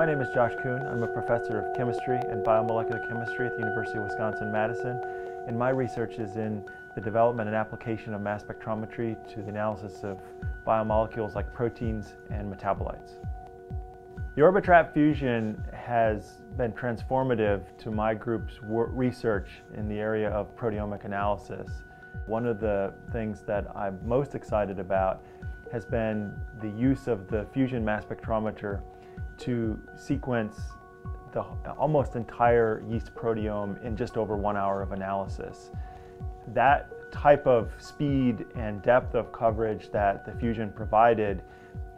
My name is Josh Coon. I'm a professor of chemistry and biomolecular chemistry at the University of Wisconsin-Madison, and my research is in the development and application of mass spectrometry to the analysis of biomolecules like proteins and metabolites. The Orbitrap fusion has been transformative to my group's research in the area of proteomic analysis. One of the things that I'm most excited about has been the use of the fusion mass spectrometer to sequence the almost entire yeast proteome in just over one hour of analysis. That type of speed and depth of coverage that the fusion provided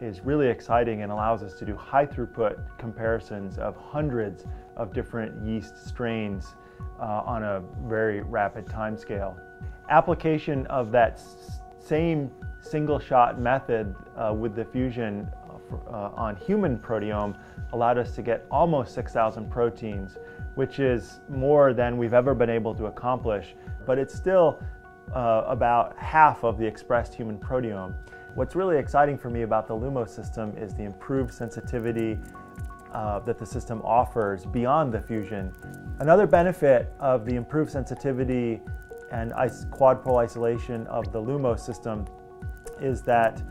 is really exciting and allows us to do high throughput comparisons of hundreds of different yeast strains uh, on a very rapid time scale. Application of that same single shot method uh, with the fusion uh, on human proteome allowed us to get almost 6,000 proteins, which is more than we've ever been able to accomplish, but it's still uh, about half of the expressed human proteome. What's really exciting for me about the Lumos system is the improved sensitivity uh, that the system offers beyond the fusion. Another benefit of the improved sensitivity and quadrupole isolation of the Lumos system is that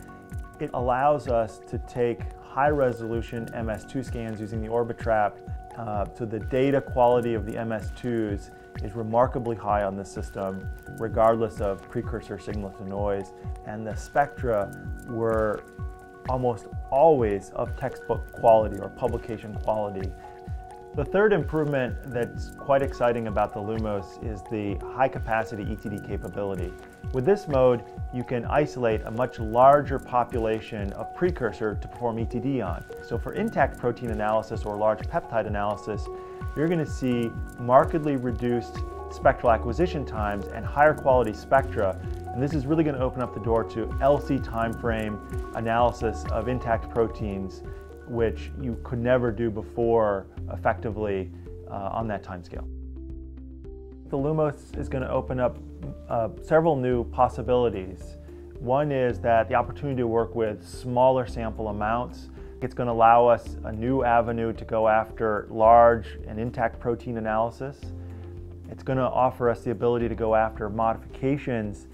it allows us to take high resolution MS2 scans using the Orbitrap. Uh, so the data quality of the MS2s is remarkably high on the system, regardless of precursor signal to noise. And the spectra were almost always of textbook quality or publication quality. The third improvement that's quite exciting about the Lumos is the high capacity ETD capability. With this mode, you can isolate a much larger population of precursor to perform ETD on. So for intact protein analysis or large peptide analysis, you're going to see markedly reduced spectral acquisition times and higher quality spectra. And this is really going to open up the door to LC timeframe analysis of intact proteins which you could never do before effectively uh, on that timescale. The Lumos is going to open up uh, several new possibilities. One is that the opportunity to work with smaller sample amounts. It's going to allow us a new avenue to go after large and intact protein analysis. It's going to offer us the ability to go after modifications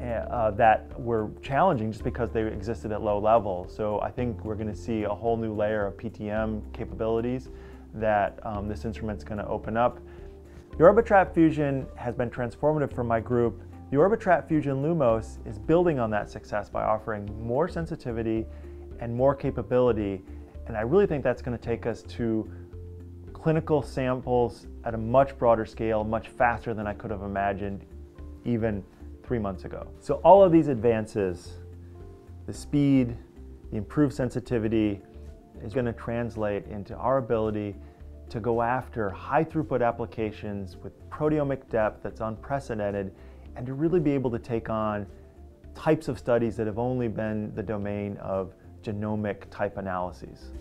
uh, that were challenging just because they existed at low level. So I think we're going to see a whole new layer of PTM capabilities that um, this instrument's going to open up. The Orbitrap Fusion has been transformative for my group. The Orbitrap Fusion Lumos is building on that success by offering more sensitivity and more capability. And I really think that's going to take us to clinical samples at a much broader scale, much faster than I could have imagined even three months ago. So all of these advances, the speed, the improved sensitivity, is going to translate into our ability to go after high throughput applications with proteomic depth that's unprecedented and to really be able to take on types of studies that have only been the domain of genomic type analyses.